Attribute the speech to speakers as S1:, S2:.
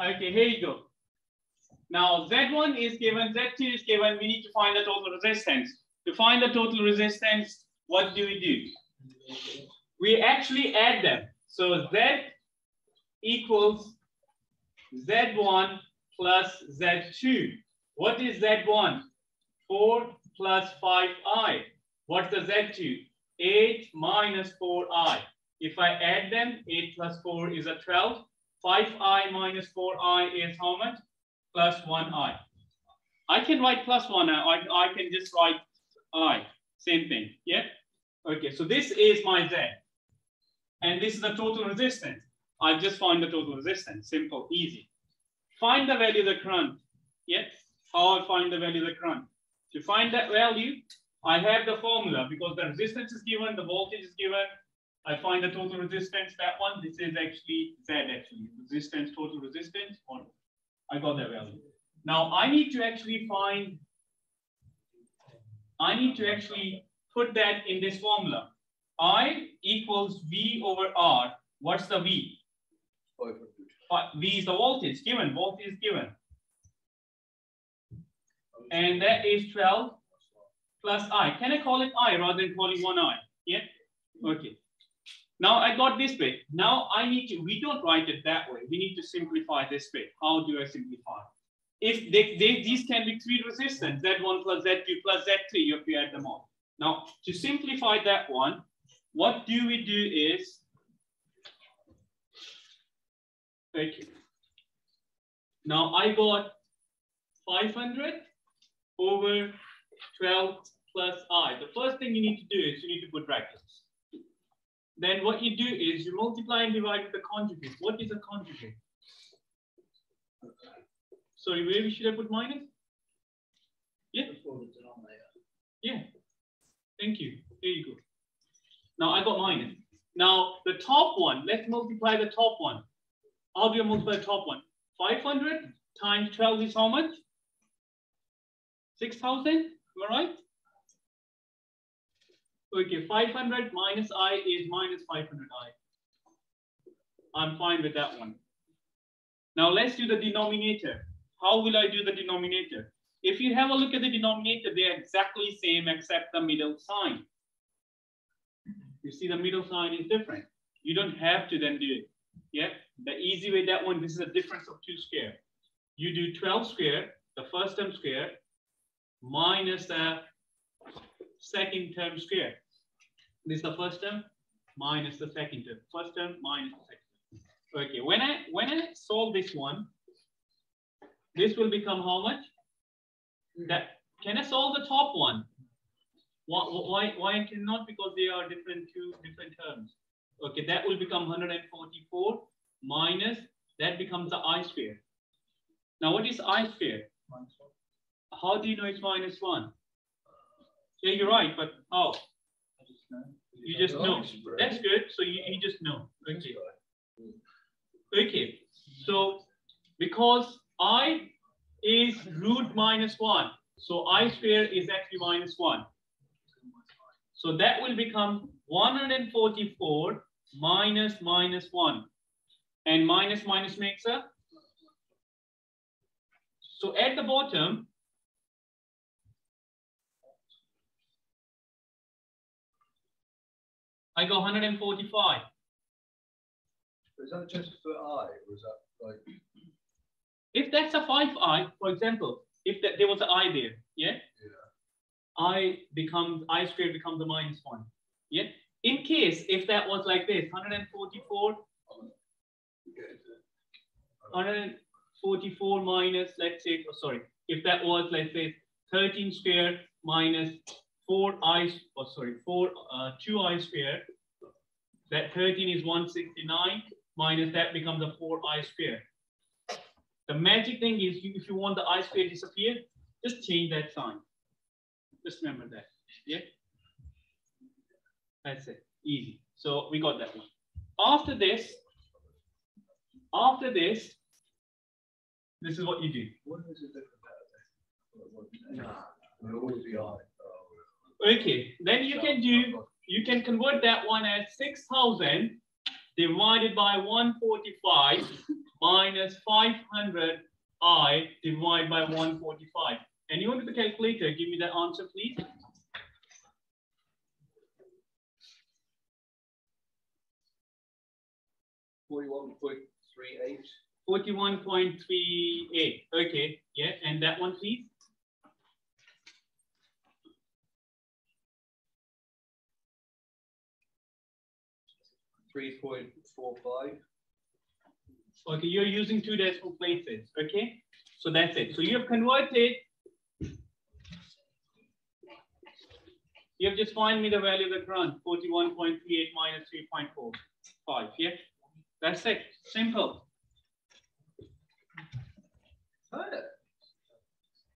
S1: Okay, here you go. Now Z1 is given, Z2 is given, we need to find the total resistance. To find the total resistance, what do we do? We actually add them. So Z equals Z1 plus Z2. What is Z1? 4 plus 5i. What's the Z2? 8 minus 4i. If I add them, 8 plus 4 is a 12. 5i minus 4i is how much? Plus 1i. I can write plus 1, I, I can just write i. Same thing, yeah? Okay, so this is my Z. And this is the total resistance. I just find the total resistance. Simple, easy. Find the value of the current. Yes, how I find the value of the current. To find that value, I have the formula because the resistance is given, the voltage is given. I find the total resistance, that one, this is actually Z actually, resistance, total resistance, or I got that value. Now I need to actually find, I need to actually put that in this formula. I equals V over R. What's the V? V is the voltage given, voltage is given. And that is 12 plus I. Can I call it I rather than calling one I? Yeah? Okay. Now I got this bit. Now I need to, we don't write it that way. We need to simplify this bit. How do I simplify? If they, they, these can be three resistance, Z1 plus Z2 plus Z3, you have add them all. Now to simplify that one, what do we do is, thank you. Now I got 500 over 12 plus i. The first thing you need to do is you need to put brackets. Then what you do is you multiply and divide with the conjugate. What is a conjugate? Sorry, where should I put minus? Yeah. Yeah. Thank you. There you go. Now I got minus. Now the top one, let's multiply the top one. How do you multiply the top one? 500 times 12 is how much? 6,000, am I right? Okay, 500 minus i is minus 500i. I'm fine with that one. Now let's do the denominator. How will I do the denominator? If you have a look at the denominator, they're exactly same except the middle sign. You see the middle sign is different. You don't have to then do it. Yeah, the easy way that one, this is a difference of two square. You do 12 square, the first term square, minus the second term square. This is the first term minus the second term. First term minus the second term. Okay, when I when I solve this one, this will become how much? That can I solve the top one? Why why why I cannot? Because they are different two different terms. Okay, that will become 144 minus that becomes the i square. Now what is i square? How do you know it's minus one? Yeah, you're right, but how? You just know. That's good. So you, you just know. Okay. Okay. So because i is root minus one, so i square is actually minus one. So that will become 144 minus minus one. And minus minus makes a. So at the bottom, I go 145.
S2: Is that just for I, or is that like?
S1: If that's a 5i, for example, if that, there was an i there, yeah?
S2: Yeah.
S1: I becomes, i squared becomes a minus 1, yeah? In case, if that was like this, 144, 144 minus, let's say, oh, sorry, if that was, let's say, 13 square minus 4i, oh, sorry, 4, uh, 2i square, that 13 is 169, minus that becomes a 4i square. The magic thing is, if you want the i square to disappear, just change that sign. Just remember that, yeah? That's it, easy. So we got that one. After this, after this, this is what you do.
S2: What is it? Nah.
S1: Okay, then you can do, you can convert that one as 6,000 divided by 145 minus 500i divided by 145. Anyone with the calculator, give me the answer, please.
S2: Forty-one point three eight.
S1: 41.38. Okay, yeah, and that one, please.
S2: Three point four five.
S1: Okay, you're using two decimal places. Okay, so that's it. So you have converted. You have just find me the value of the current 41.38 minus 3.45. Yeah, that's it. Simple.
S2: Ah,